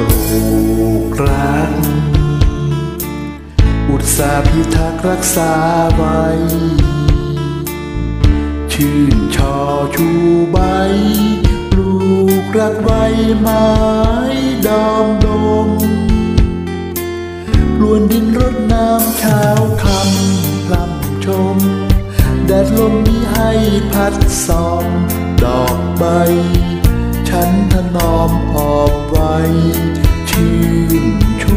ลูกรัก อุตสาพิทักษ์รักษาไว้ ชื่นชอชูใบปลูกรักไว้ไม้ดอมดมลวนดินรดน้ำเช้าคำพลำชม แดดลมมีให้พัดสองดอกใบ ฉันถนอมออบไว้ ชื่นชู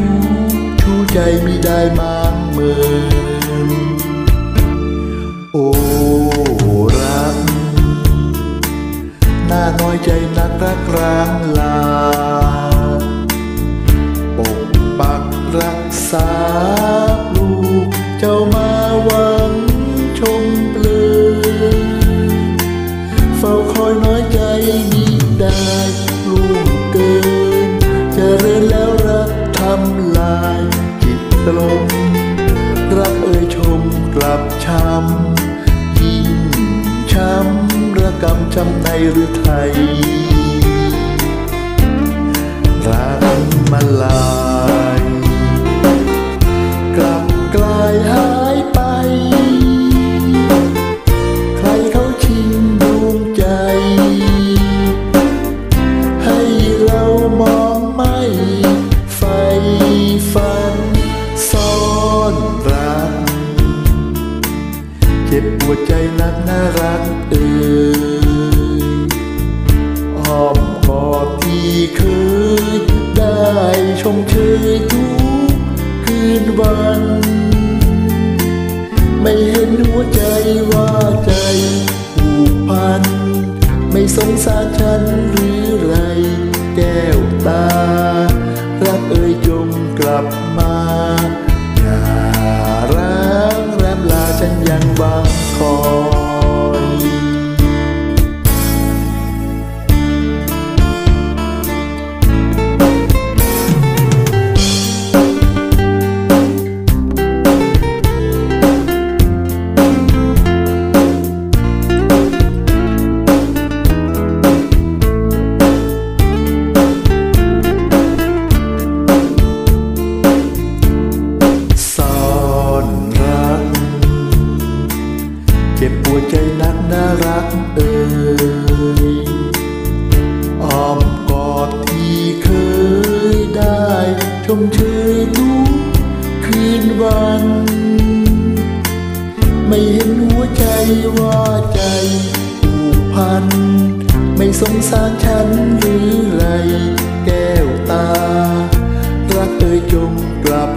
ชูใจไม่ได้มางเมินโอ้รักหน้าน้อยใจนักรักร้างล หรือไทย รักมาลายกลับกลายหายไป ใครเขาชิงดวงใจ ให้เรามองไม่ไฟฝันซ่อนรัก เจ็บปวดใจนักน่ารักเอ ทุกคืนวัน ไม่เห็นหัวใจว่าใจผูกพัน ไม่สงสารฉันหรือไรแก้วตา รักเอ่ยจงกลับมาอย่าร้างแรมลาฉันยังหวังคอ ต้องเธอทุกคืนวัน ไม่เห็นหัวใจว่าใจผูกพัน ไม่สงสารฉันหรือไรแก้วตา รักเธอจงกลับ